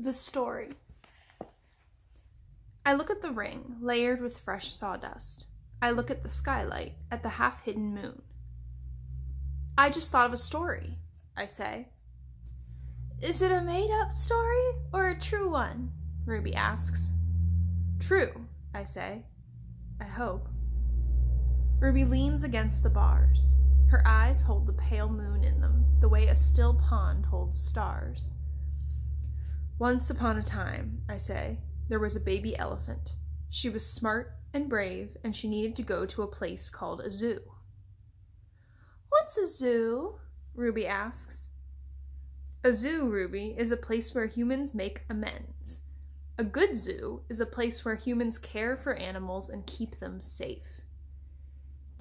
The story. I look at the ring, layered with fresh sawdust. I look at the skylight, at the half hidden moon. I just thought of a story, I say. Is it a made up story or a true one? Ruby asks. True, I say. I hope. Ruby leans against the bars. Her eyes hold the pale moon in them, the way a still pond holds stars. Once upon a time, I say, there was a baby elephant. She was smart and brave, and she needed to go to a place called a zoo. What's a zoo? Ruby asks. A zoo, Ruby, is a place where humans make amends. A good zoo is a place where humans care for animals and keep them safe.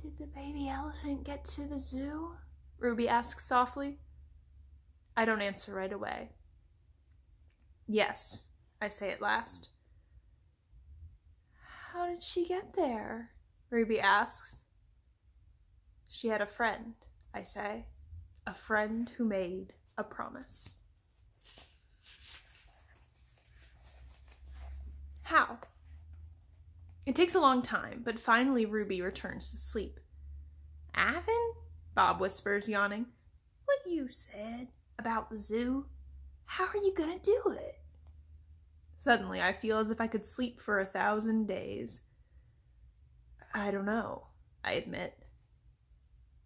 Did the baby elephant get to the zoo? Ruby asks softly. I don't answer right away. Yes, I say at last. How did she get there? Ruby asks. She had a friend, I say. A friend who made a promise. How? It takes a long time, but finally Ruby returns to sleep. Ivan? Bob whispers, yawning. What you said about the zoo? How are you gonna do it? Suddenly, I feel as if I could sleep for a thousand days. I don't know, I admit.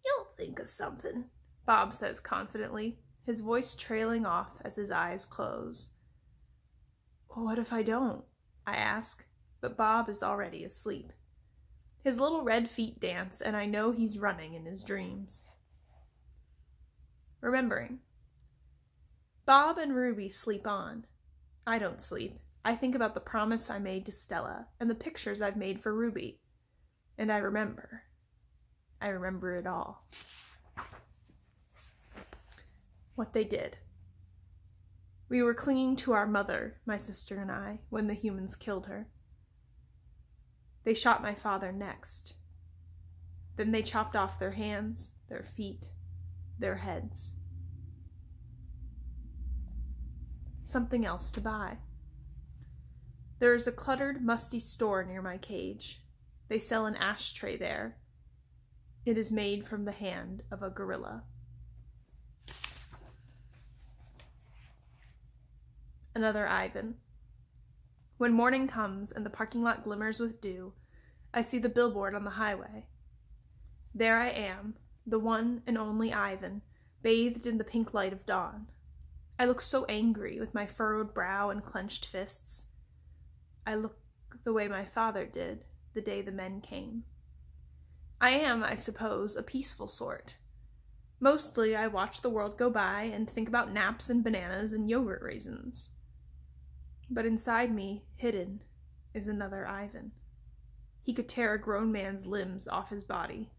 You'll think of something, Bob says confidently, his voice trailing off as his eyes close. What if I don't? I ask, but Bob is already asleep. His little red feet dance, and I know he's running in his dreams. Remembering. Bob and Ruby sleep on. I don't sleep. I think about the promise I made to Stella and the pictures I've made for Ruby. And I remember. I remember it all what they did. We were clinging to our mother, my sister and I, when the humans killed her. They shot my father next. Then they chopped off their hands, their feet, their heads. Something else to buy. There is a cluttered, musty store near my cage. They sell an ashtray there. It is made from the hand of a gorilla. another Ivan. When morning comes and the parking lot glimmers with dew, I see the billboard on the highway. There I am, the one and only Ivan, bathed in the pink light of dawn. I look so angry with my furrowed brow and clenched fists. I look the way my father did the day the men came. I am, I suppose, a peaceful sort. Mostly I watch the world go by and think about naps and bananas and yogurt raisins. But inside me, hidden, is another Ivan. He could tear a grown man's limbs off his body.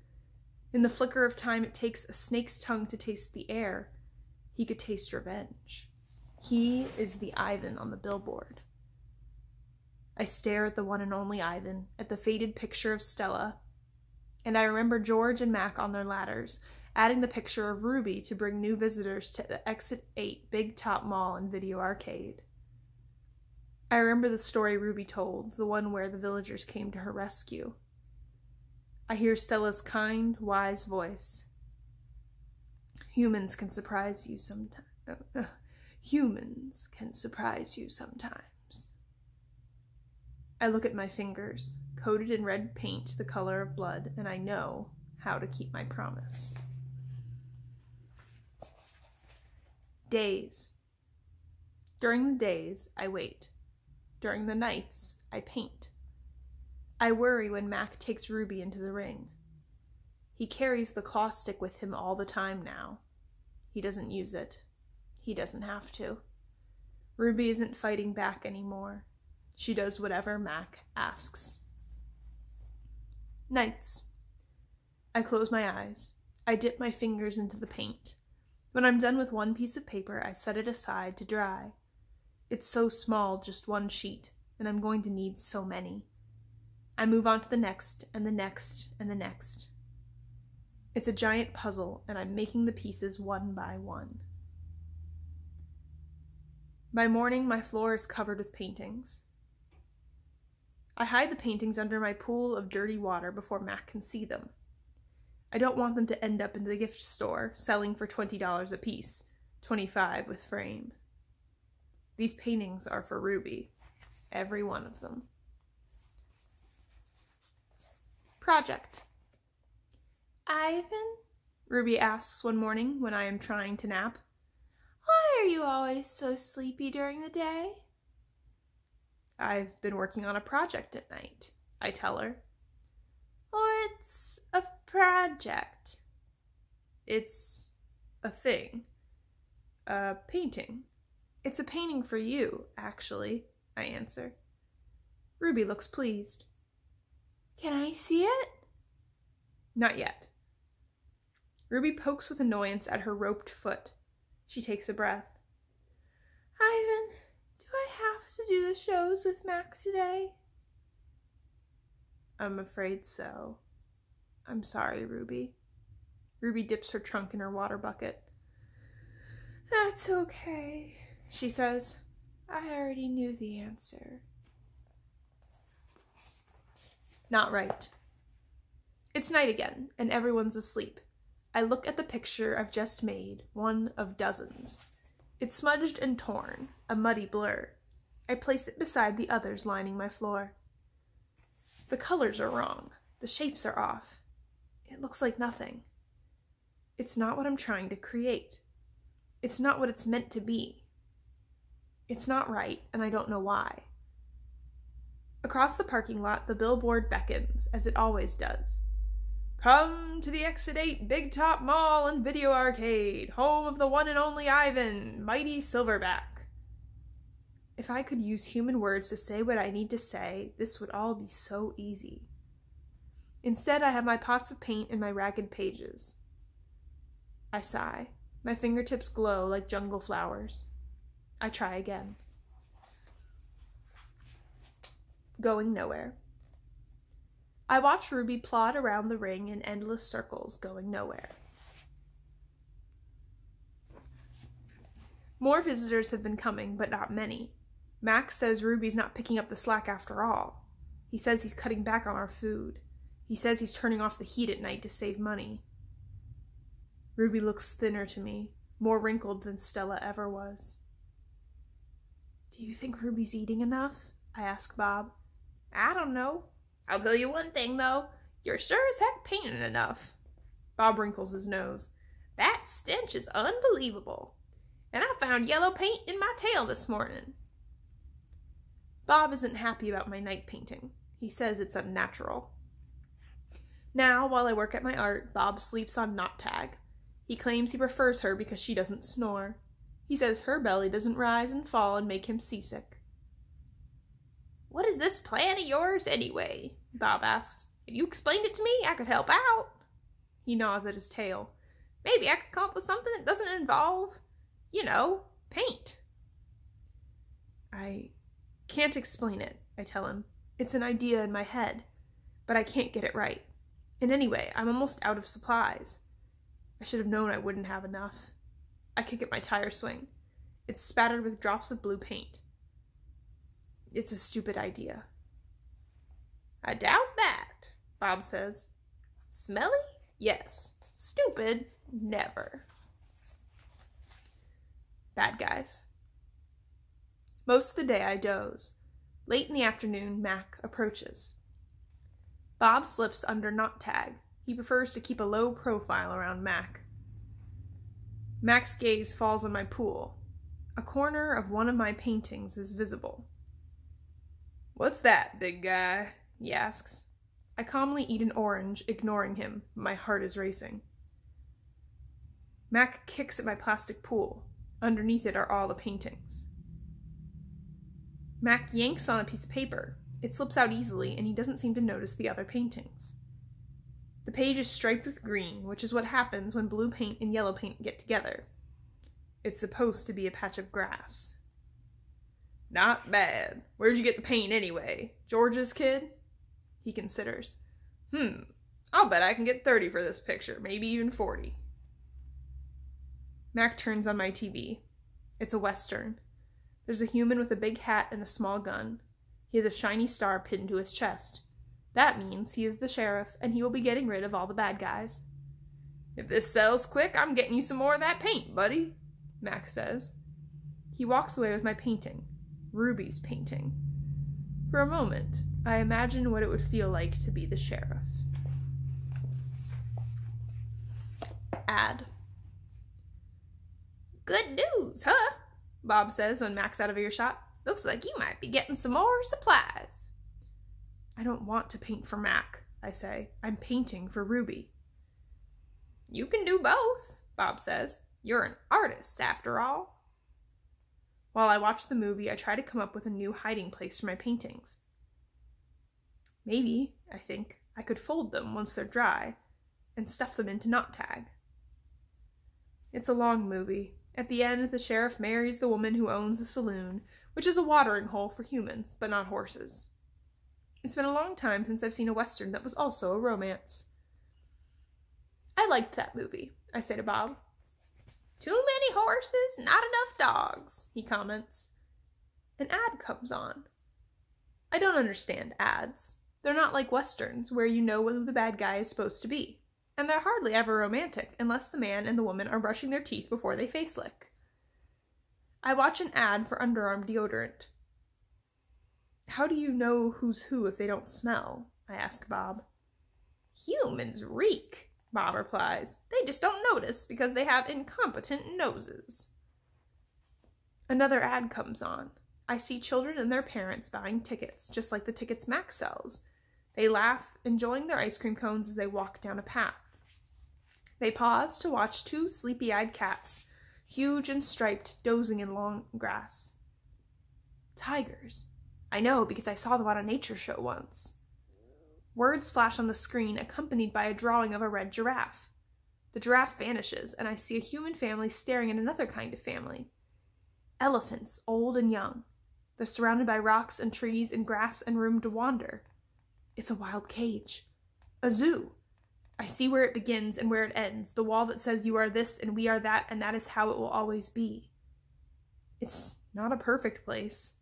In the flicker of time it takes a snake's tongue to taste the air, he could taste revenge. He is the Ivan on the billboard. I stare at the one and only Ivan, at the faded picture of Stella, and I remember George and Mac on their ladders, adding the picture of Ruby to bring new visitors to the Exit 8 Big Top Mall and Video Arcade. I remember the story Ruby told, the one where the villagers came to her rescue. I hear Stella's kind, wise voice. Humans can surprise you sometimes. Uh, humans can surprise you sometimes. I look at my fingers, coated in red paint the color of blood, and I know how to keep my promise. Days. During the days, I wait. During the nights, I paint. I worry when Mac takes Ruby into the ring. He carries the claw stick with him all the time now. He doesn't use it. He doesn't have to. Ruby isn't fighting back anymore. She does whatever Mac asks. Nights. I close my eyes. I dip my fingers into the paint. When I'm done with one piece of paper, I set it aside to dry. It's so small, just one sheet, and I'm going to need so many. I move on to the next, and the next, and the next. It's a giant puzzle, and I'm making the pieces one by one. By morning, my floor is covered with paintings. I hide the paintings under my pool of dirty water before Mac can see them. I don't want them to end up in the gift store selling for $20 a piece, 25 with frame. These paintings are for Ruby, every one of them. Project. Ivan? Ruby asks one morning when I am trying to nap. Why are you always so sleepy during the day? I've been working on a project at night, I tell her. What's a project? It's a thing. A painting. It's a painting for you, actually, I answer. Ruby looks pleased. Can I see it? Not yet. Ruby pokes with annoyance at her roped foot. She takes a breath. Ivan, do I have to do the shows with Mac today? I'm afraid so. I'm sorry, Ruby. Ruby dips her trunk in her water bucket. That's okay, she says. I already knew the answer. Not right. It's night again, and everyone's asleep. I look at the picture I've just made, one of dozens. It's smudged and torn, a muddy blur. I place it beside the others lining my floor. The colors are wrong. The shapes are off. It looks like nothing. It's not what I'm trying to create. It's not what it's meant to be. It's not right, and I don't know why. Across the parking lot, the billboard beckons, as it always does. Come to the Exit 8 Big Top Mall and Video Arcade, home of the one and only Ivan, mighty Silverback. If I could use human words to say what I need to say, this would all be so easy. Instead, I have my pots of paint and my ragged pages. I sigh. My fingertips glow like jungle flowers. I try again. Going nowhere. I watch Ruby plod around the ring in endless circles, going nowhere. More visitors have been coming, but not many. Mac says Ruby's not picking up the slack after all. He says he's cutting back on our food. He says he's turning off the heat at night to save money. Ruby looks thinner to me, more wrinkled than Stella ever was. Do you think Ruby's eating enough? I ask Bob. I don't know. I'll tell you one thing, though. You're sure as heck painting enough. Bob wrinkles his nose. That stench is unbelievable. And I found yellow paint in my tail this morning. Bob isn't happy about my night painting. He says it's unnatural. Now, while I work at my art, Bob sleeps on Not Tag. He claims he prefers her because she doesn't snore. He says her belly doesn't rise and fall and make him seasick. What is this plan of yours, anyway? Bob asks. If you explained it to me, I could help out. He gnaws at his tail. Maybe I could come up with something that doesn't involve, you know, paint. I can't explain it, I tell him. It's an idea in my head, but I can't get it right. And anyway, I'm almost out of supplies. I should have known I wouldn't have enough. I kick at my tire swing. It's spattered with drops of blue paint. It's a stupid idea. I doubt that, Bob says. Smelly? Yes. Stupid? Never. Bad guys. Most of the day I doze. Late in the afternoon, Mac approaches. Bob slips under Not Tag. He prefers to keep a low profile around Mac. Mac's gaze falls on my pool. A corner of one of my paintings is visible. What's that, big guy? he asks. I calmly eat an orange, ignoring him. My heart is racing. Mac kicks at my plastic pool. Underneath it are all the paintings. Mac yanks on a piece of paper. It slips out easily, and he doesn't seem to notice the other paintings. The page is striped with green, which is what happens when blue paint and yellow paint get together. It's supposed to be a patch of grass. Not bad. Where'd you get the paint anyway? George's kid? He considers. Hmm, I'll bet I can get 30 for this picture, maybe even 40. Mac turns on my TV. It's a Western. There's a human with a big hat and a small gun. He has a shiny star pinned to his chest. That means he is the sheriff, and he will be getting rid of all the bad guys. If this sells quick, I'm getting you some more of that paint, buddy, Mac says. He walks away with my painting, Ruby's painting. For a moment, I imagine what it would feel like to be the sheriff. Ad. Good news, huh? Bob says when Mac's out of earshot. Looks like you might be getting some more supplies. I don't want to paint for Mac, I say. I'm painting for Ruby. You can do both, Bob says. You're an artist, after all. While I watch the movie, I try to come up with a new hiding place for my paintings. Maybe, I think, I could fold them once they're dry and stuff them into Not Tag. It's a long movie. At the end, the sheriff marries the woman who owns the saloon, which is a watering hole for humans, but not horses. It's been a long time since I've seen a western that was also a romance. I liked that movie, I say to Bob. Too many horses, not enough dogs, he comments. An ad comes on. I don't understand ads. They're not like westerns, where you know who the bad guy is supposed to be. And they're hardly ever romantic, unless the man and the woman are brushing their teeth before they face lick. I watch an ad for underarm deodorant. How do you know who's who if they don't smell? I ask Bob. Humans reek, Bob replies. They just don't notice because they have incompetent noses. Another ad comes on. I see children and their parents buying tickets, just like the tickets Mac sells. They laugh, enjoying their ice cream cones as they walk down a path. They pause to watch two sleepy eyed cats, huge and striped, dozing in long grass. Tigers. I know because I saw them on a nature show once. Words flash on the screen, accompanied by a drawing of a red giraffe. The giraffe vanishes, and I see a human family staring at another kind of family. Elephants, old and young. They're surrounded by rocks and trees and grass and room to wander. It's a wild cage. A zoo. I see where it begins and where it ends, the wall that says you are this and we are that, and that is how it will always be. It's not a perfect place.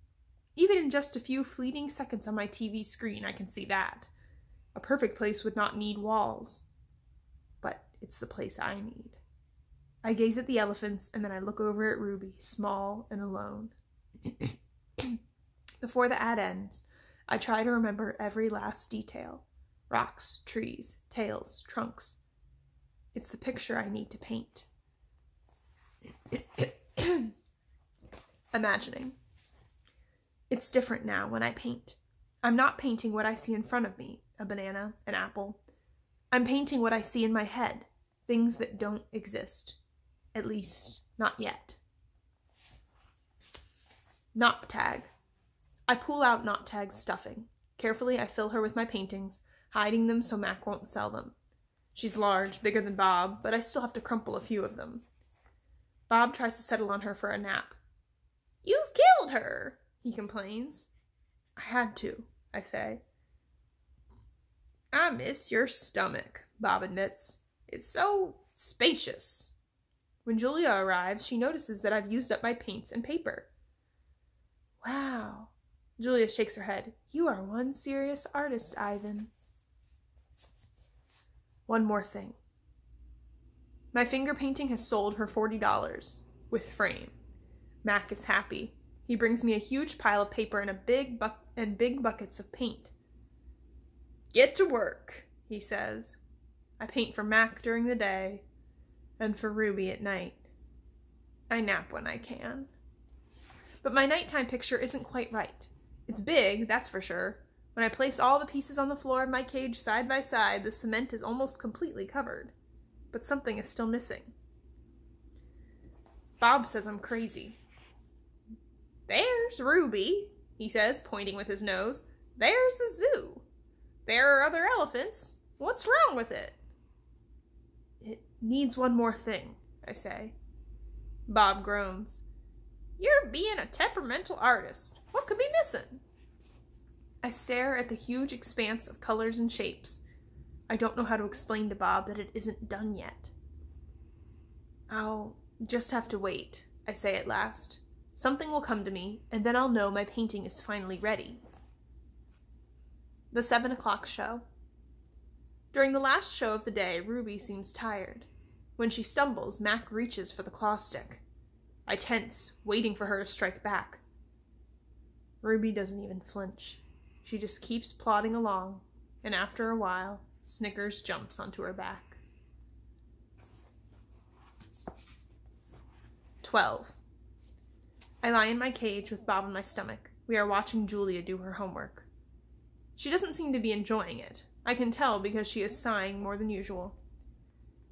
Even in just a few fleeting seconds on my TV screen, I can see that. A perfect place would not need walls. But it's the place I need. I gaze at the elephants and then I look over at Ruby, small and alone. Before the ad ends, I try to remember every last detail rocks, trees, tails, trunks. It's the picture I need to paint. Imagining. It's different now when I paint. I'm not painting what I see in front of me a banana, an apple. I'm painting what I see in my head, things that don't exist. At least, not yet. Not Tag. I pull out Not Tag's stuffing. Carefully, I fill her with my paintings, hiding them so Mac won't sell them. She's large, bigger than Bob, but I still have to crumple a few of them. Bob tries to settle on her for a nap. You've killed her, he complains. I had to, I say. I miss your stomach, Bob admits. It's so spacious. When Julia arrives, she notices that I've used up my paints and paper. Wow. Julia shakes her head. You are one serious artist, Ivan. One more thing. My finger painting has sold for $40 with frame. Mac is happy. He brings me a huge pile of paper and a big and big buckets of paint. Get to work, he says. I paint for Mac during the day and for Ruby at night. I nap when I can. But my nighttime picture isn't quite right. It's big, that's for sure. When I place all the pieces on the floor of my cage side by side, the cement is almost completely covered. But something is still missing. Bob says I'm crazy. There's Ruby, he says, pointing with his nose. There's the zoo. There are other elephants. What's wrong with it? It needs one more thing, I say. Bob groans. You're being a temperamental artist. What could be missing? I stare at the huge expanse of colors and shapes. I don't know how to explain to Bob that it isn't done yet. I'll just have to wait, I say at last. Something will come to me, and then I'll know my painting is finally ready. The seven o'clock show. During the last show of the day, Ruby seems tired. When she stumbles, Mac reaches for the claw stick. I tense, waiting for her to strike back. Ruby doesn't even flinch. She just keeps plodding along, and after a while, Snickers jumps onto her back. 12. I lie in my cage with Bob in my stomach. We are watching Julia do her homework. She doesn't seem to be enjoying it. I can tell because she is sighing more than usual.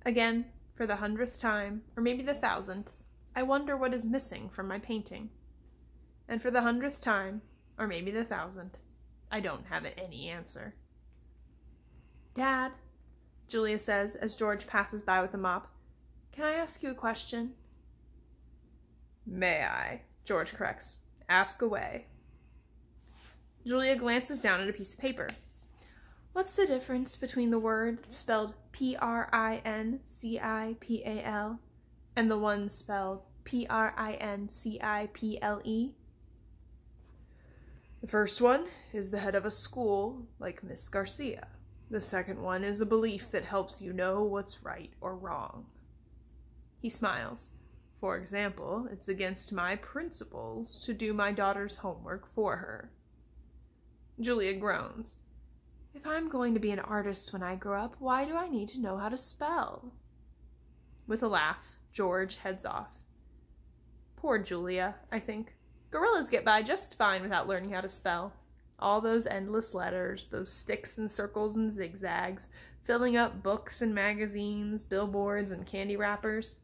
Again, for the hundredth time, or maybe the thousandth, I wonder what is missing from my painting. And for the hundredth time, or maybe the thousandth, I don't have any answer. Dad, Julia says as George passes by with the mop, can I ask you a question? May I? George corrects. Ask away. Julia glances down at a piece of paper. What's the difference between the word spelled P R I N C I P A L and the one spelled P R I N C I P L E? The first one is the head of a school, like Miss Garcia. The second one is a belief that helps you know what's right or wrong. He smiles. For example, it's against my principles to do my daughter's homework for her. Julia groans. If I'm going to be an artist when I grow up, why do I need to know how to spell? With a laugh, George heads off. Poor Julia, I think. Gorillas get by just fine without learning how to spell. All those endless letters, those sticks and circles and zigzags, filling up books and magazines, billboards and candy wrappers.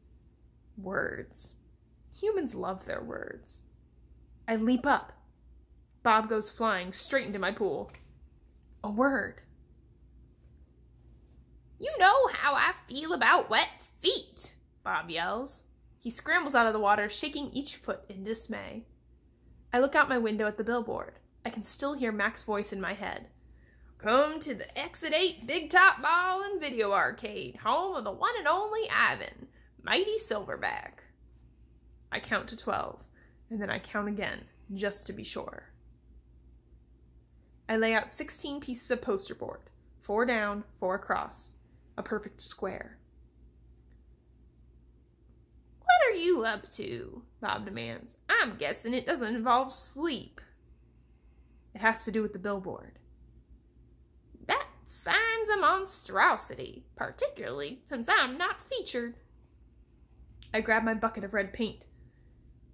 Words. Humans love their words. I leap up. Bob goes flying straight into my pool. A word. You know how I feel about wet feet, Bob yells. He scrambles out of the water, shaking each foot in dismay. I look out my window at the billboard. I can still hear Mac's voice in my head. Come to the Exit 8 Big Top Ball and Video Arcade, home of the one and only Ivan, Mighty Silverback. I count to 12, and then I count again, just to be sure. I lay out 16 pieces of poster board, four down, four across, a perfect square. What are you up to? Bob demands. I'm guessing it doesn't involve sleep. It has to do with the billboard. That sign's a monstrosity, particularly since I'm not featured. I grab my bucket of red paint.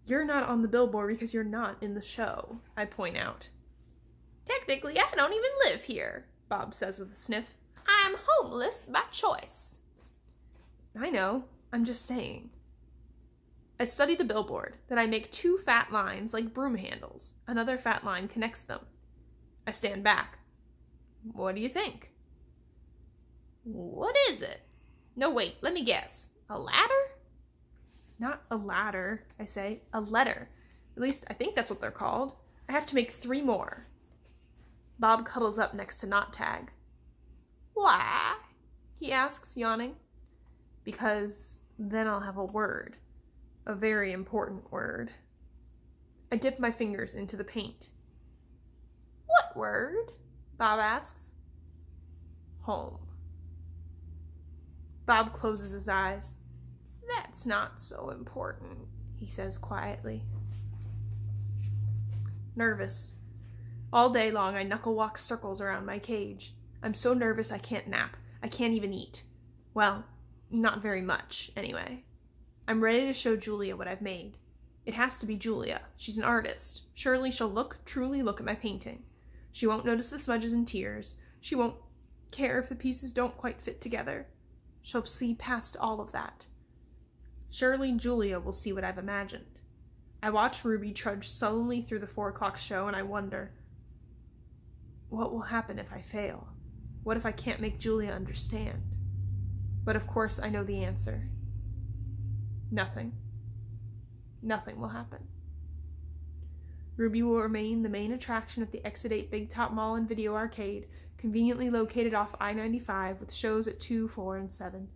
You're not on the billboard because you're not in the show, I point out. Technically, I don't even live here, Bob says with a sniff. I'm homeless by choice. I know, I'm just saying. I study the billboard, then I make two fat lines like broom handles. Another fat line connects them. I stand back. What do you think? What is it? No, wait, let me guess. A ladder? Not a ladder, I say. A letter. At least I think that's what they're called. I have to make three more. Bob cuddles up next to Not Tag. Why? he asks, yawning. Because then I'll have a word a very important word. I dip my fingers into the paint. What word? Bob asks. Home. Bob closes his eyes. That's not so important, he says quietly. Nervous. All day long, I knuckle walk circles around my cage. I'm so nervous I can't nap. I can't even eat. Well, not very much, anyway. I'm ready to show Julia what I've made. It has to be Julia. She's an artist. Surely she'll look, truly look at my painting. She won't notice the smudges and tears. She won't care if the pieces don't quite fit together. She'll see past all of that. Surely Julia will see what I've imagined. I watch Ruby trudge sullenly through the four o'clock show and I wonder, what will happen if I fail? What if I can't make Julia understand? But of course I know the answer. Nothing. Nothing will happen. Ruby will remain the main attraction at the Exit 8 Big Top Mall and Video Arcade, conveniently located off I 95 with shows at 2, 4, and 7,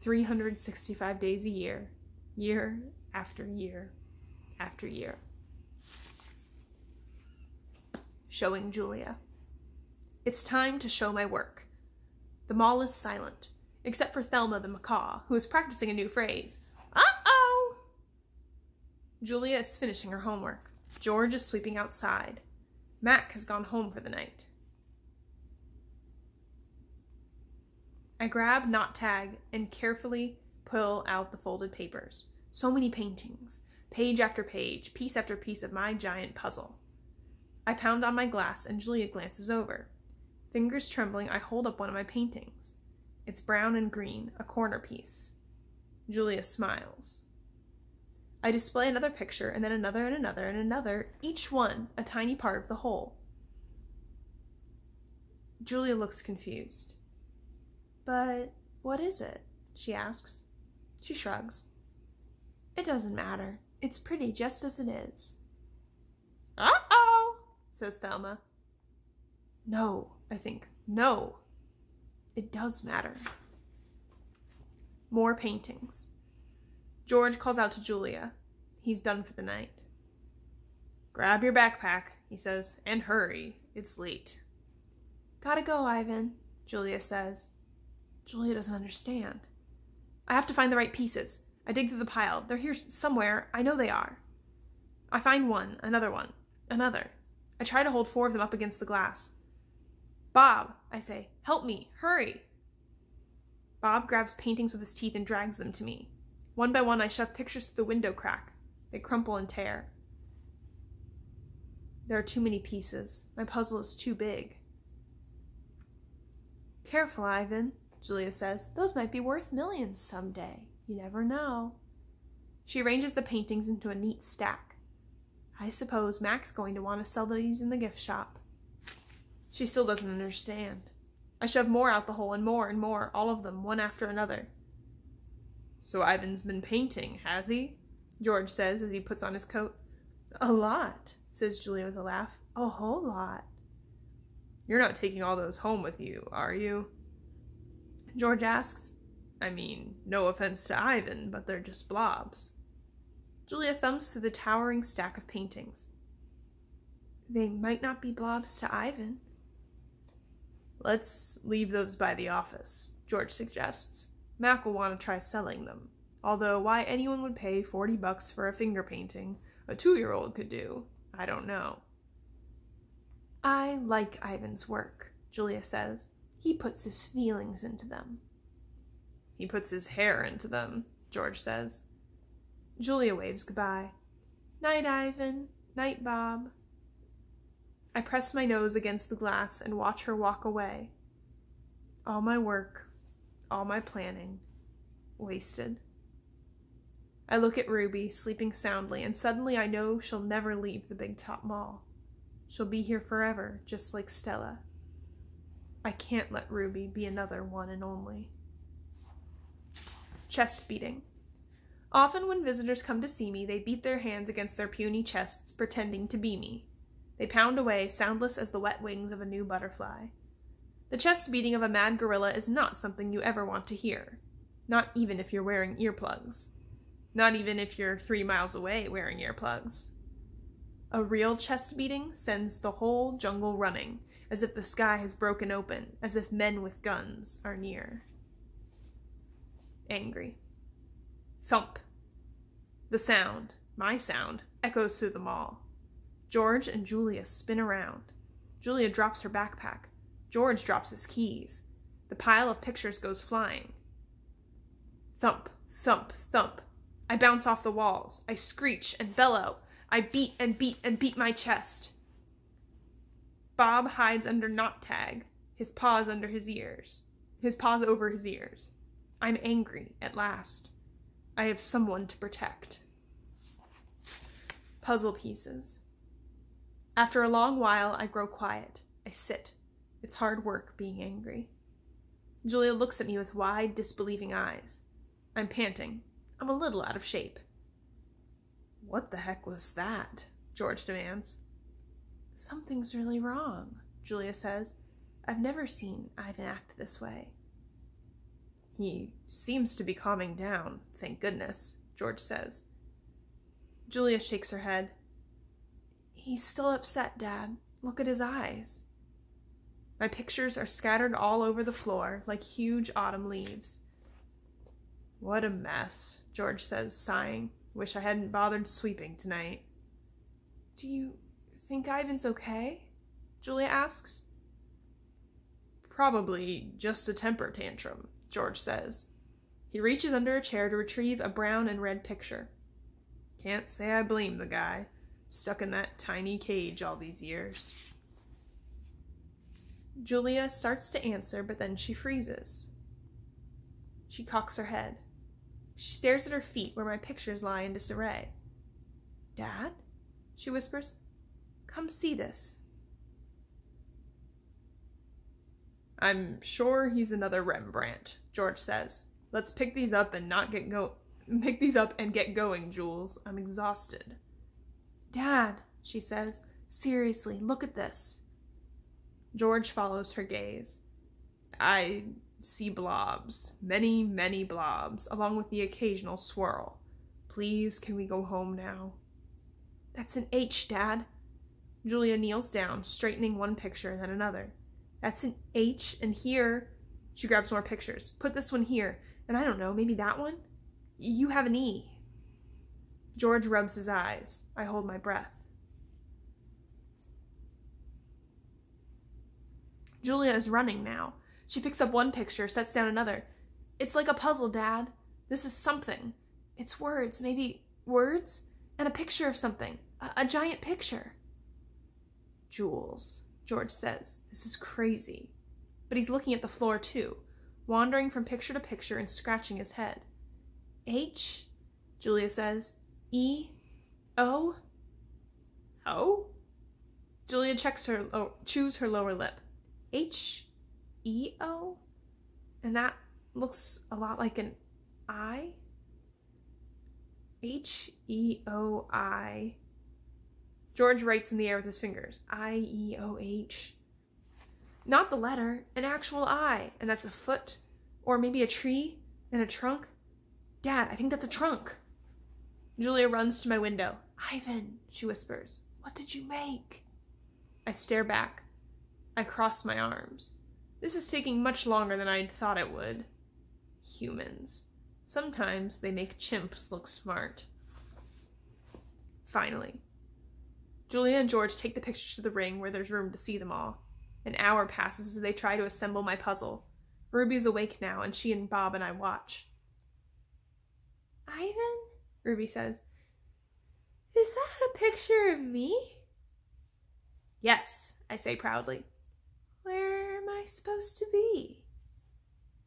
365 days a year, year after year. after year. Showing Julia. It's time to show my work. The mall is silent, except for Thelma the macaw, who is practicing a new phrase. Uh-oh! Julia is finishing her homework. George is sweeping outside. Mac has gone home for the night. I grab Not Tag and carefully pull out the folded papers. So many paintings, page after page, piece after piece of my giant puzzle. I pound on my glass and Julia glances over. Fingers trembling, I hold up one of my paintings. It's brown and green, a corner piece. Julia smiles. I display another picture, and then another, and another, and another, each one a tiny part of the whole. Julia looks confused. But what is it? she asks. She shrugs. It doesn't matter. It's pretty just as it is. Uh oh, says Thelma. No, I think. No. It does matter. More paintings. George calls out to Julia. He's done for the night. Grab your backpack, he says, and hurry. It's late. Gotta go, Ivan, Julia says. Julia doesn't understand. I have to find the right pieces. I dig through the pile. They're here somewhere. I know they are. I find one, another one, another. I try to hold four of them up against the glass. Bob, I say, help me, hurry. Bob grabs paintings with his teeth and drags them to me. One by one, I shove pictures through the window crack. They crumple and tear. There are too many pieces. My puzzle is too big. Careful, Ivan, Julia says. Those might be worth millions someday. You never know. She arranges the paintings into a neat stack. I suppose Mac's going to want to sell these in the gift shop. She still doesn't understand. I shove more out the hole and more and more, all of them, one after another. So Ivan's been painting, has he? George says as he puts on his coat. A lot, says Julia with a laugh. A whole lot. You're not taking all those home with you, are you? George asks. I mean, no offense to Ivan, but they're just blobs. Julia thumbs through the towering stack of paintings. They might not be blobs to Ivan. Let's leave those by the office, George suggests. Mac will want to try selling them. Although why anyone would pay 40 bucks for a finger painting a two-year-old could do, I don't know. I like Ivan's work, Julia says. He puts his feelings into them. He puts his hair into them, George says. Julia waves goodbye. Night, Ivan. Night, Bob. I press my nose against the glass and watch her walk away. All my work, all my planning, wasted. I look at Ruby, sleeping soundly, and suddenly I know she'll never leave the Big Top Mall. She'll be here forever, just like Stella. I can't let Ruby be another one and only. Chest beating. Often when visitors come to see me, they beat their hands against their puny chests, pretending to be me. They pound away, soundless as the wet wings of a new butterfly. The chest beating of a mad gorilla is not something you ever want to hear, not even if you're wearing earplugs. Not even if you're three miles away wearing earplugs. A real chest beating sends the whole jungle running, as if the sky has broken open, as if men with guns are near. Angry. Thump. The sound, my sound, echoes through the mall. George and Julia spin around. Julia drops her backpack. George drops his keys. The pile of pictures goes flying. Thump, thump, thump. I bounce off the walls. I screech and bellow. I beat and beat and beat my chest. Bob hides under Not Tag, his paws under his ears, his paws over his ears. I'm angry at last. I have someone to protect. Puzzle pieces. After a long while, I grow quiet. I sit. It's hard work being angry. Julia looks at me with wide, disbelieving eyes. I'm panting. I'm a little out of shape. What the heck was that? George demands. Something's really wrong, Julia says. I've never seen Ivan act this way. He seems to be calming down, thank goodness, George says. Julia shakes her head. He's still upset, Dad. Look at his eyes. My pictures are scattered all over the floor like huge autumn leaves. What a mess, George says, sighing. Wish I hadn't bothered sweeping tonight. Do you think Ivan's okay? Julia asks. Probably just a temper tantrum, George says. He reaches under a chair to retrieve a brown and red picture. Can't say I blame the guy, stuck in that tiny cage all these years. Julia starts to answer, but then she freezes. She cocks her head. She stares at her feet where my pictures lie in disarray. Dad? She whispers. Come see this. I'm sure he's another Rembrandt, George says. Let's pick these up and not get go pick these up and get going, Jules. I'm exhausted. Dad, she says, seriously, look at this. George follows her gaze. I see blobs, many, many blobs, along with the occasional swirl. Please, can we go home now? That's an H, Dad. Julia kneels down, straightening one picture, then another. That's an H, and here. She grabs more pictures. Put this one here, and I don't know, maybe that one? You have an E. George rubs his eyes. I hold my breath. Julia is running now. She picks up one picture, sets down another. It's like a puzzle, Dad. This is something. It's words, maybe words, and a picture of something. A, a giant picture. Jules, George says, this is crazy. But he's looking at the floor too, wandering from picture to picture and scratching his head. H, Julia says. E, O. O? Julia checks her, chews her lower lip. H E O? And that looks a lot like an I. H E O I. George writes in the air with his fingers. I E O H. Not the letter, an actual I, and that's a foot, or maybe a tree and a trunk. Dad, I think that's a trunk. Julia runs to my window. Ivan, she whispers, what did you make? I stare back. I cross my arms. This is taking much longer than I'd thought it would. Humans. Sometimes they make chimps look smart. Finally. Julia and George take the pictures to the ring where there's room to see them all. An hour passes as they try to assemble my puzzle. Ruby's awake now, and she and Bob and I watch. Ivan? Ruby says. Is that a picture of me? Yes, I say proudly. Where am I supposed to be?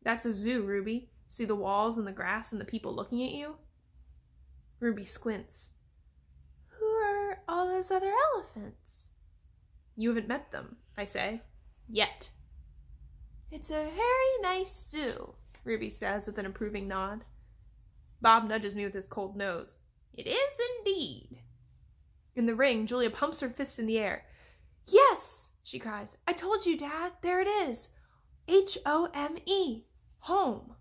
That's a zoo, Ruby. See the walls and the grass and the people looking at you? Ruby squints. Who are all those other elephants? You haven't met them, I say. Yet. It's a very nice zoo, Ruby says with an approving nod. Bob nudges me with his cold nose. It is indeed. In the ring, Julia pumps her fists in the air. Yes! she cries. I told you, Dad. There it is. H O M E. Home.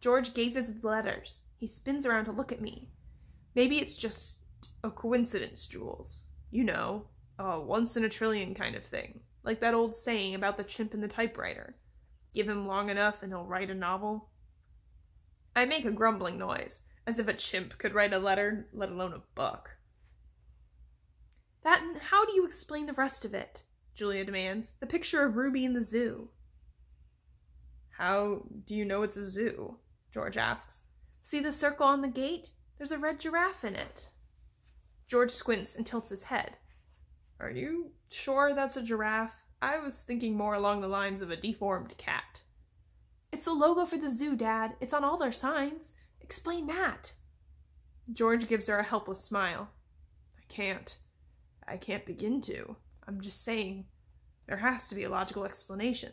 George gazes at the letters. He spins around to look at me. Maybe it's just a coincidence, Jules. You know, a once in a trillion kind of thing. Like that old saying about the chimp and the typewriter. Give him long enough and he'll write a novel. I make a grumbling noise, as if a chimp could write a letter, let alone a book. That and how do you explain the rest of it? Julia demands. The picture of Ruby in the zoo. How do you know it's a zoo? George asks. See the circle on the gate? There's a red giraffe in it. George squints and tilts his head. Are you sure that's a giraffe? I was thinking more along the lines of a deformed cat. It's the logo for the zoo, Dad. It's on all their signs. Explain that. George gives her a helpless smile. I can't. I can't begin to. I'm just saying there has to be a logical explanation.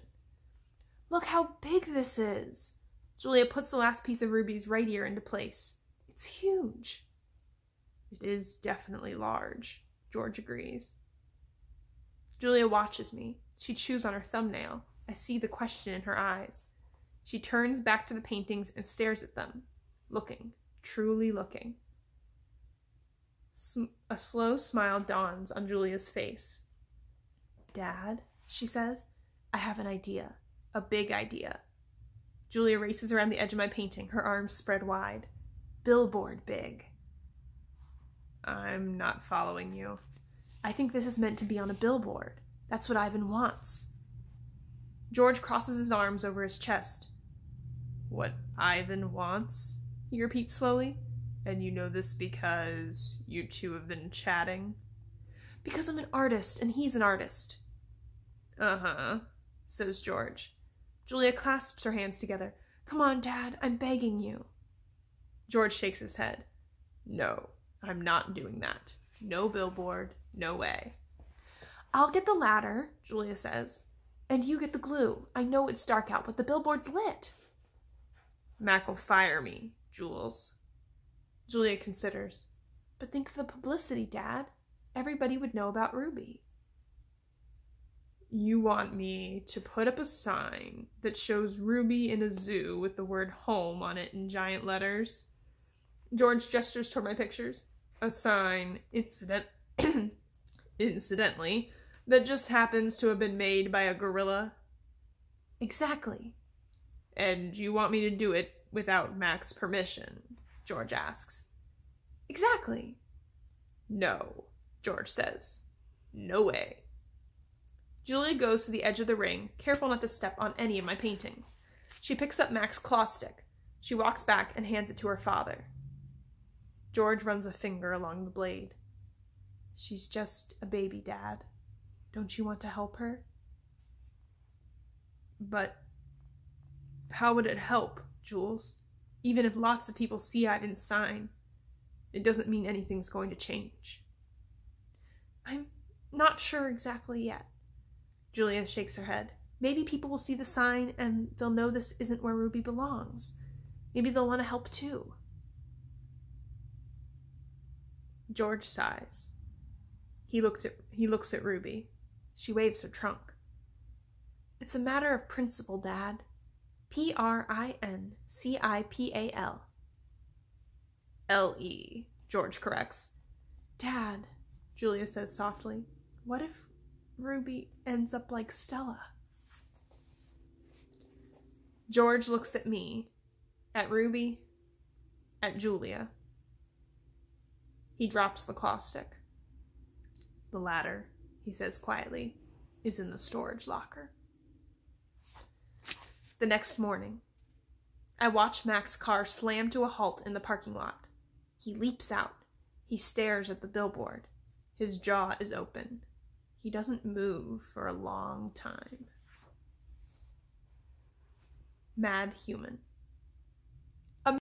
Look how big this is. Julia puts the last piece of Ruby's right ear into place. It's huge. It is definitely large, George agrees. Julia watches me. She chews on her thumbnail. I see the question in her eyes. She turns back to the paintings and stares at them, looking, truly looking. A slow smile dawns on Julia's face. Dad, she says, I have an idea. A big idea. Julia races around the edge of my painting, her arms spread wide. Billboard big. I'm not following you. I think this is meant to be on a billboard. That's what Ivan wants. George crosses his arms over his chest. What Ivan wants? He repeats slowly. And you know this because you two have been chatting? Because I'm an artist and he's an artist. Uh huh, says George. Julia clasps her hands together. Come on, Dad, I'm begging you. George shakes his head. No, I'm not doing that. No billboard, no way. I'll get the ladder, Julia says. And you get the glue. I know it's dark out, but the billboard's lit. Mac will fire me, Jules. Julia considers. But think of the publicity, Dad. Everybody would know about Ruby. You want me to put up a sign that shows Ruby in a zoo with the word home on it in giant letters? George gestures toward my pictures. A sign, incident incidentally, that just happens to have been made by a gorilla? Exactly. And you want me to do it without Mac's permission? George asks. Exactly. No, George says. No way. Julia goes to the edge of the ring, careful not to step on any of my paintings. She picks up Mac's claw stick. She walks back and hands it to her father. George runs a finger along the blade. She's just a baby, Dad. Don't you want to help her? But how would it help, Jules? Even if lots of people see I didn't sign, it doesn't mean anything's going to change. I'm not sure exactly yet. Julia shakes her head. Maybe people will see the sign and they'll know this isn't where Ruby belongs. Maybe they'll want to help too. George sighs. He looked at he looks at Ruby. She waves her trunk. It's a matter of principle, Dad. P R I N C I P A L. L E, George corrects. Dad, Julia says softly, what if Ruby ends up like Stella? George looks at me, at Ruby, at Julia. He drops the claw stick. The ladder, he says quietly, is in the storage locker. The next morning, I watch Mac's car slam to a halt in the parking lot. He leaps out. He stares at the billboard. His jaw is open. He doesn't move for a long time. Mad Human.